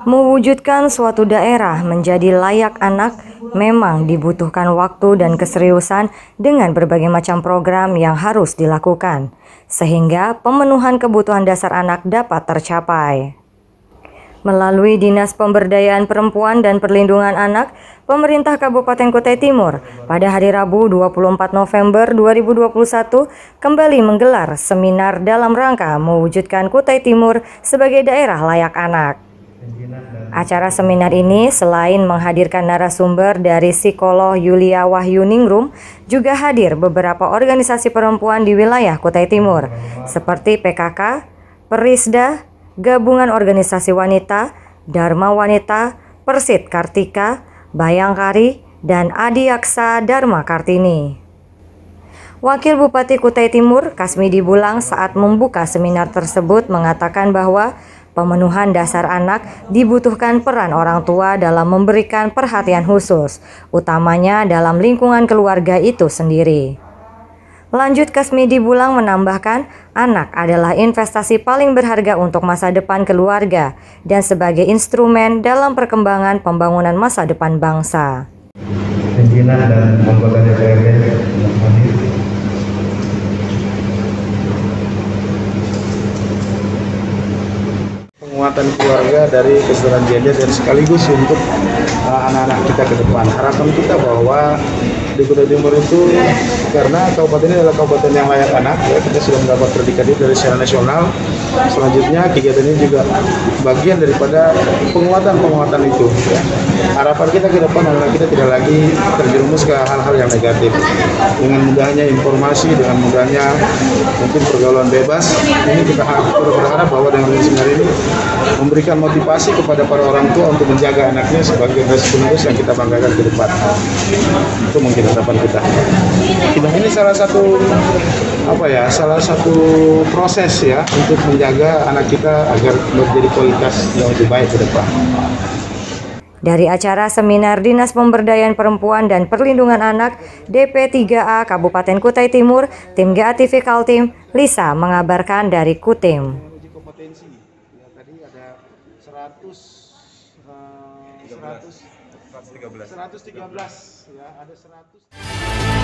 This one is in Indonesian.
Mewujudkan suatu daerah menjadi layak anak memang dibutuhkan waktu dan keseriusan dengan berbagai macam program yang harus dilakukan, sehingga pemenuhan kebutuhan dasar anak dapat tercapai. Melalui Dinas Pemberdayaan Perempuan dan Perlindungan Anak, pemerintah Kabupaten Kutai Timur pada hari Rabu 24 November 2021 kembali menggelar seminar dalam rangka mewujudkan Kutai Timur sebagai daerah layak anak. Acara seminar ini selain menghadirkan narasumber dari psikolog Yulia Wahyuningrum, juga hadir beberapa organisasi perempuan di wilayah Kutai Timur, seperti PKK, Perisda, Gabungan Organisasi Wanita, Dharma Wanita, Persit Kartika, Bayangkari, dan Adiaksa Dharma Kartini. Wakil Bupati Kutai Timur, Kasmidi Bulang saat membuka seminar tersebut mengatakan bahwa pemenuhan dasar anak dibutuhkan peran orang tua dalam memberikan perhatian khusus, utamanya dalam lingkungan keluarga itu sendiri. Lanjut Kasmidi Bulang menambahkan, anak adalah investasi paling berharga untuk masa depan keluarga dan sebagai instrumen dalam perkembangan pembangunan masa depan bangsa. Dan Penguatan keluarga dari kesetaraan gender dan sekaligus untuk uh, anak-anak uh, kita ke depan. Harapan kita bahwa di Kutai Timur itu karena kabupaten ini adalah kabupaten yang layak anak ya kita sudah mendapat predikat itu dari secara nasional selanjutnya kegiatan ini juga bagian daripada penguatan penguatan itu ya. harapan kita ke depan adalah kita tidak lagi terjerumus ke hal-hal yang negatif dengan mudahnya informasi dengan mudahnya mungkin pergaulan bebas ini kita berharap bahwa dengan seminar ini memberikan motivasi kepada para orang tua untuk menjaga anaknya sebagai generasi yang kita banggakan ke depan itu mungkin harapan kita. Ini salah satu apa ya, salah satu proses ya untuk menjaga anak kita agar menjadi kualitas yang lebih baik ke depan. Dari acara seminar Dinas Pemberdayaan Perempuan dan Perlindungan Anak DP3A Kabupaten Kutai Timur, tim GA TV Kaltim, Lisa mengabarkan dari Kutim. Ya ada 100